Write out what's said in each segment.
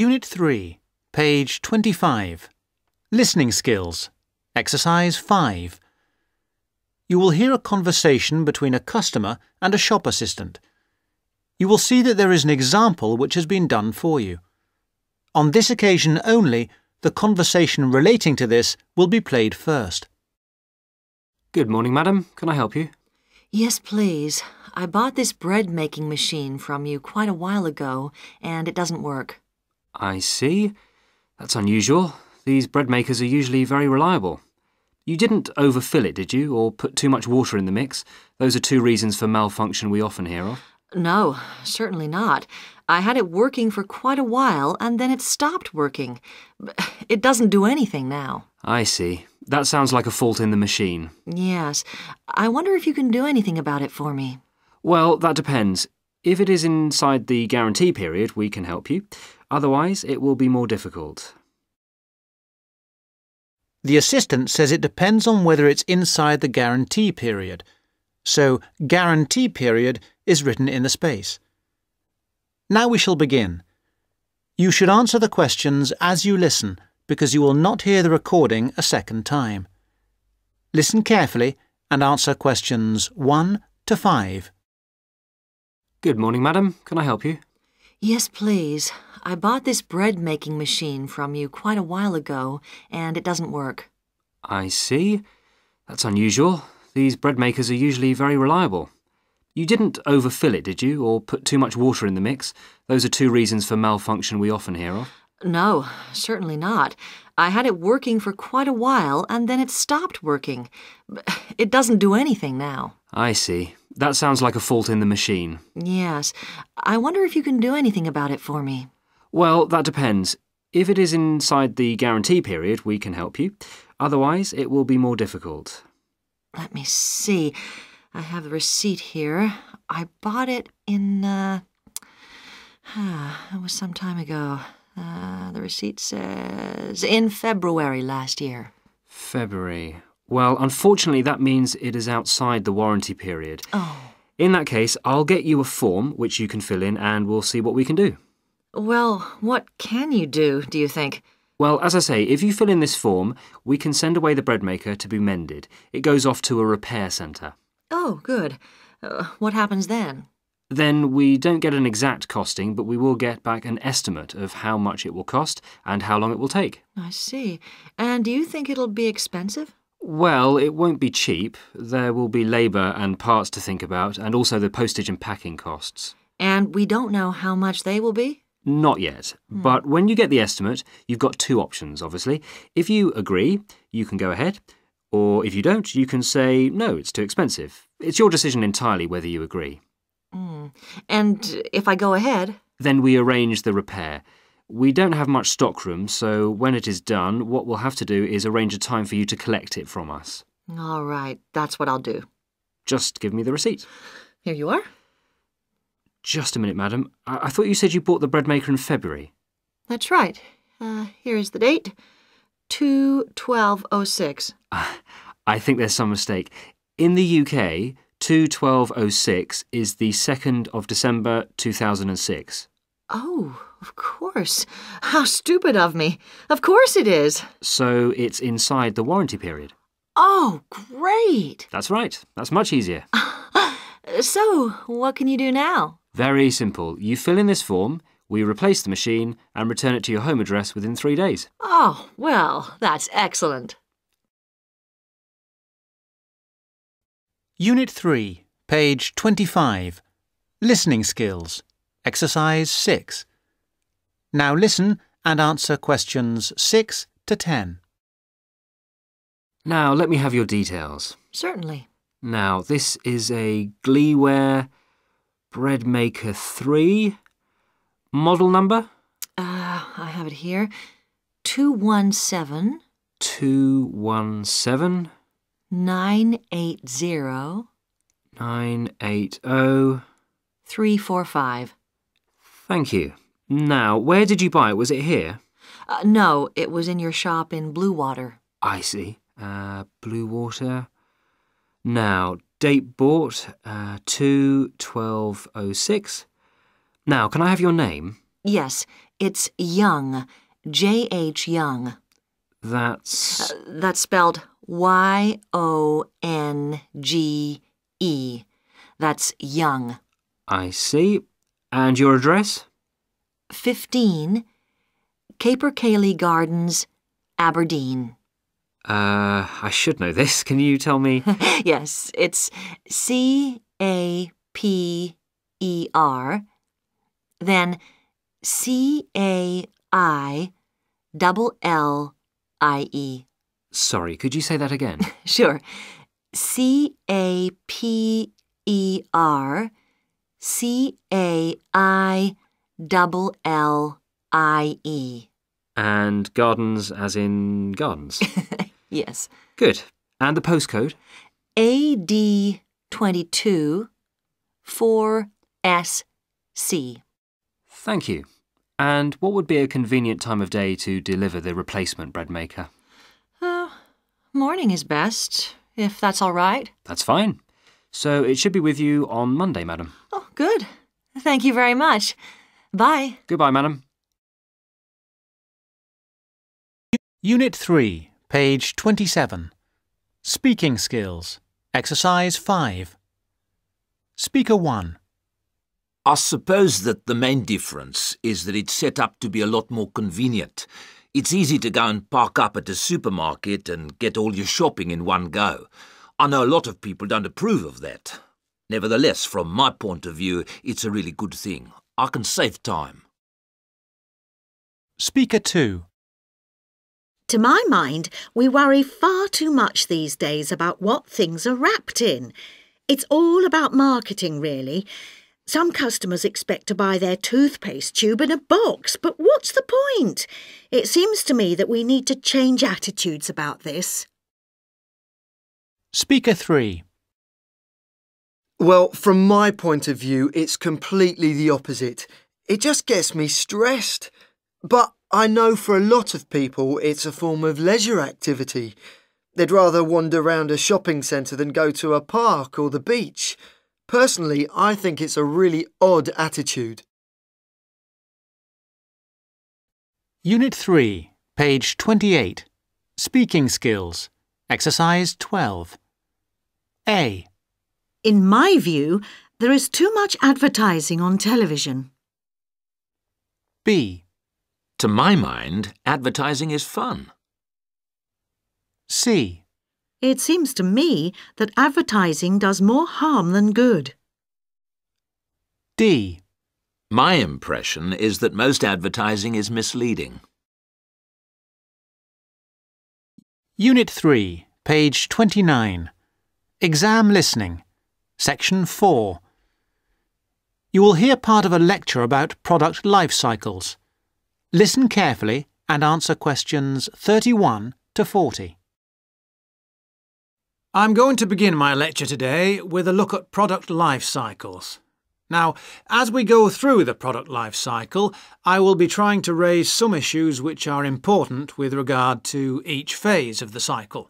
Unit 3, page 25. Listening skills. Exercise 5. You will hear a conversation between a customer and a shop assistant. You will see that there is an example which has been done for you. On this occasion only, the conversation relating to this will be played first. Good morning, madam. Can I help you? Yes, please. I bought this bread making machine from you quite a while ago, and it doesn't work. I see. That's unusual. These bread makers are usually very reliable. You didn't overfill it, did you, or put too much water in the mix? Those are two reasons for malfunction we often hear of. No, certainly not. I had it working for quite a while, and then it stopped working. It doesn't do anything now. I see. That sounds like a fault in the machine. Yes. I wonder if you can do anything about it for me. Well, that depends. If it is inside the guarantee period, we can help you. Otherwise, it will be more difficult. The assistant says it depends on whether it's inside the guarantee period. So, guarantee period is written in the space. Now we shall begin. You should answer the questions as you listen because you will not hear the recording a second time. Listen carefully and answer questions 1 to 5. Good morning, madam. Can I help you? Yes, please. I bought this bread making machine from you quite a while ago, and it doesn't work. I see. That's unusual. These bread makers are usually very reliable. You didn't overfill it, did you, or put too much water in the mix? Those are two reasons for malfunction we often hear of. No, certainly not. I had it working for quite a while, and then it stopped working. It doesn't do anything now. I see. That sounds like a fault in the machine. Yes. I wonder if you can do anything about it for me. Well, that depends. If it is inside the guarantee period, we can help you. Otherwise, it will be more difficult. Let me see. I have the receipt here. I bought it in, uh, it was some time ago. Uh, the receipt says in February last year. February. Well, unfortunately, that means it is outside the warranty period. Oh. In that case, I'll get you a form which you can fill in and we'll see what we can do. Well, what can you do, do you think? Well, as I say, if you fill in this form, we can send away the bread maker to be mended. It goes off to a repair centre. Oh, good. Uh, what happens then? Then we don't get an exact costing, but we will get back an estimate of how much it will cost and how long it will take. I see. And do you think it'll be expensive? Well, it won't be cheap. There will be labour and parts to think about, and also the postage and packing costs. And we don't know how much they will be? Not yet. Hmm. But when you get the estimate, you've got two options, obviously. If you agree, you can go ahead. Or if you don't, you can say, no, it's too expensive. It's your decision entirely whether you agree. Mm. And if I go ahead? Then we arrange the repair. We don't have much stockroom, so when it is done, what we'll have to do is arrange a time for you to collect it from us. All right, that's what I'll do. Just give me the receipt. Here you are. Just a minute, madam. I, I thought you said you bought the bread maker in February. That's right. Uh, here is the date 2 1206. I think there's some mistake. In the UK, 21206 is the 2nd of December 2006. Oh, of course. How stupid of me. Of course it is. So it's inside the warranty period. Oh, great. That's right. That's much easier. So, what can you do now? Very simple. You fill in this form, we replace the machine, and return it to your home address within three days. Oh, well, that's excellent. Unit 3, page 25. Listening skills. Exercise 6. Now listen and answer questions 6 to 10. Now, let me have your details. Certainly. Now, this is a Gleeware Bread Maker 3. Model number? Uh, I have it here 217 217 980 980. 345. Thank you. Now, where did you buy it? Was it here? Uh, no, it was in your shop in Blue Water. I see. Uh, Blue Water. Now, date bought, uh, 2 12 06. Now, can I have your name? Yes, it's Yonge. J.H. Yonge. That's. That's spelled Y O N G E. That's Yonge. I see. And your address? 15 Capercaillie Gardens, Aberdeen. Uh, I should know this. Can you tell me? yes, it's C A P E R, then C A I double L I E. Sorry, could you say that again? Sure. C A P E R C A I double L I E. and gardens as in gardens. Yes. Good. And the postcode? AD 22 4SC. Thank you. And what would be a convenient time of day to deliver the replacement bread maker? Uh, morning is best, if that's all right. That's fine. So it should be with you on Monday, madam. Oh, good. Thank you very much. Bye. Goodbye, madam. Unit 3, page 27. Speaking skills. Exercise 5. Speaker 1. I suppose that the main difference is that it's set up to be a lot more convenient. It's easy to go and park up at a supermarket and get all your shopping in one go. I know a lot of people don't approve of that. Nevertheless, from my point of view, it's a really good thing. I can save time. Speaker 2. To my mind, we worry far too much these days about what things are wrapped in. It's all about marketing, really. Some customers expect to buy their toothpaste tube in a box, but what's the point? It seems to me that we need to change attitudes about this. Speaker 3. Well, from my point of view, it's completely the opposite. It just gets me stressed. But I know for a lot of people it's a form of leisure activity. They'd rather wander round a shopping centre than go to a park or the beach. Personally, I think it's a really odd attitude. Unit 3, page 28. Speaking skills. Exercise 12. A. In my view, there is too much advertising on television. B. To my mind, advertising is fun. C. It seems to me that advertising does more harm than good. D. My impression is that most advertising is misleading. Unit 3, page 29. Exam listening. Section 4. You will hear part of a lecture about product life cycles. Listen carefully and answer questions 31 to 40. I'm going to begin my lecture today with a look at product life cycles. Now, as we go through the product life cycle, I will be trying to raise some issues which are important with regard to each phase of the cycle.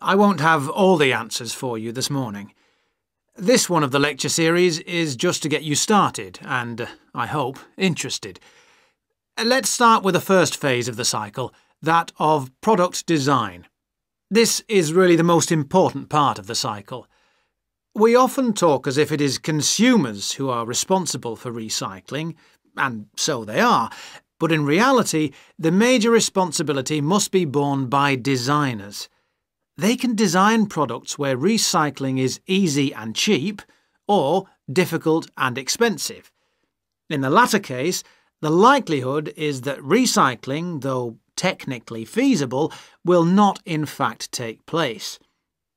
I won't have all the answers for you this morning. This one of the lecture series is just to get you started and, I hope, interested. Let's start with the first phase of the cycle, that of product design. This is really the most important part of the cycle. We often talk as if it is consumers who are responsible for recycling, and so they are, but in reality, the major responsibility must be borne by designers. They can design products where recycling is easy and cheap, or difficult and expensive. In the latter case, the likelihood is that recycling, though technically feasible, will not in fact take place.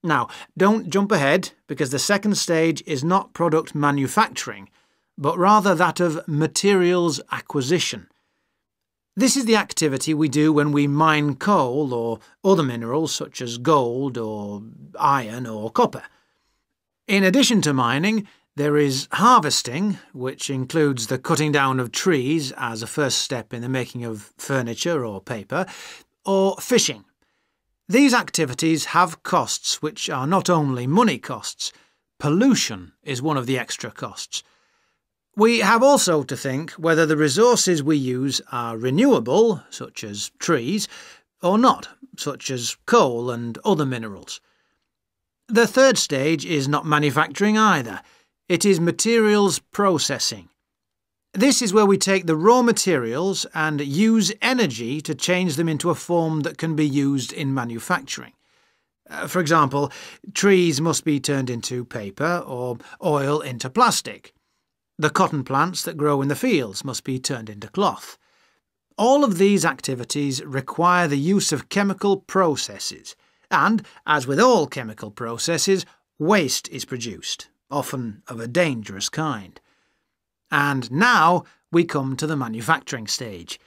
Now, don't jump ahead because the second stage is not product manufacturing, but rather that of materials acquisition. This is the activity we do when we mine coal or other minerals such as gold or iron or copper. In addition to mining, there is harvesting, which includes the cutting down of trees as a first step in the making of furniture or paper, or fishing. These activities have costs which are not only money costs, pollution is one of the extra costs. We have also to think whether the resources we use are renewable, such as trees, or not, such as coal and other minerals. The third stage is not manufacturing either. It is materials processing. This is where we take the raw materials and use energy to change them into a form that can be used in manufacturing. Uh, for example, trees must be turned into paper or oil into plastic. The cotton plants that grow in the fields must be turned into cloth. All of these activities require the use of chemical processes, and, as with all chemical processes, waste is produced, often of a dangerous kind. And now we come to the manufacturing stage.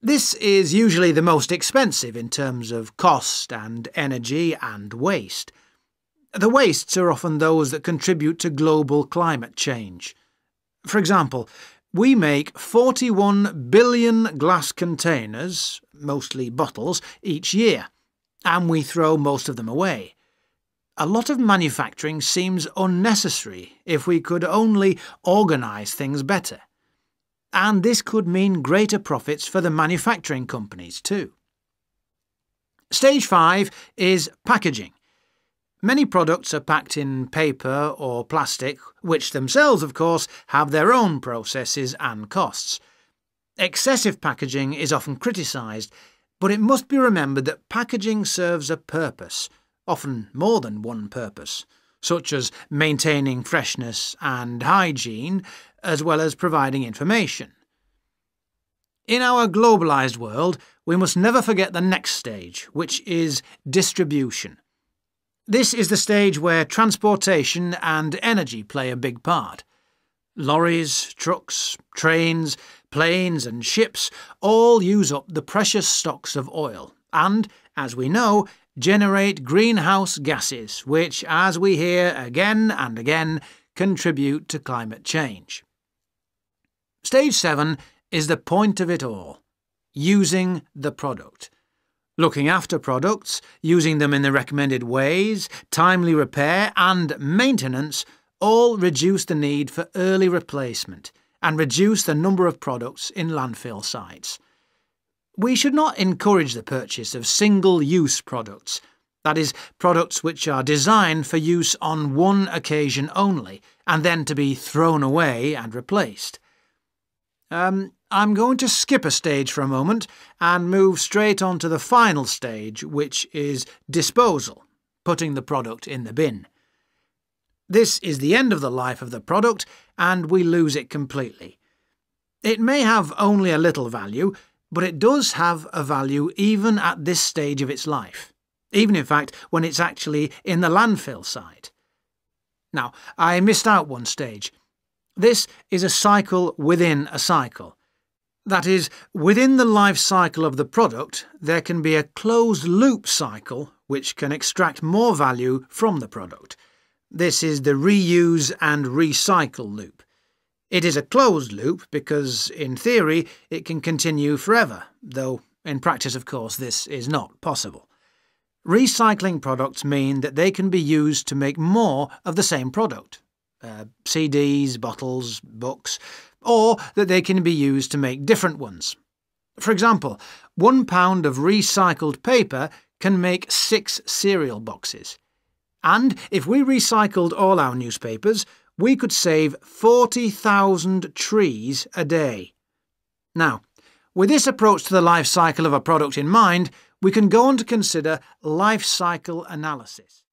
This is usually the most expensive in terms of cost and energy and waste. The wastes are often those that contribute to global climate change. For example, we make 41 billion glass containers, mostly bottles, each year, and we throw most of them away. A lot of manufacturing seems unnecessary if we could only organise things better. And this could mean greater profits for the manufacturing companies too. Stage 5 is packaging. Many products are packed in paper or plastic, which themselves, of course, have their own processes and costs. Excessive packaging is often criticised, but it must be remembered that packaging serves a purpose, often more than one purpose, such as maintaining freshness and hygiene, as well as providing information. In our globalised world, we must never forget the next stage, which is distribution. This is the stage where transportation and energy play a big part. Lorries, trucks, trains, planes and ships all use up the precious stocks of oil and, as we know, generate greenhouse gases which, as we hear again and again, contribute to climate change. Stage 7 is the point of it all, using the product looking after products, using them in the recommended ways, timely repair and maintenance all reduce the need for early replacement and reduce the number of products in landfill sites. We should not encourage the purchase of single-use products, that is, products which are designed for use on one occasion only and then to be thrown away and replaced. Um, I'm going to skip a stage for a moment and move straight on to the final stage, which is disposal, putting the product in the bin. This is the end of the life of the product and we lose it completely. It may have only a little value, but it does have a value even at this stage of its life, even in fact when it's actually in the landfill site. Now, I missed out one stage. This is a cycle within a cycle. That is, within the life cycle of the product, there can be a closed-loop cycle which can extract more value from the product. This is the reuse and recycle loop. It is a closed loop because, in theory, it can continue forever, though in practice, of course, this is not possible. Recycling products mean that they can be used to make more of the same product. Uh, CDs, bottles, books, or that they can be used to make different ones. For example, one pound of recycled paper can make six cereal boxes. And if we recycled all our newspapers, we could save 40,000 trees a day. Now, with this approach to the life cycle of a product in mind, we can go on to consider life cycle analysis.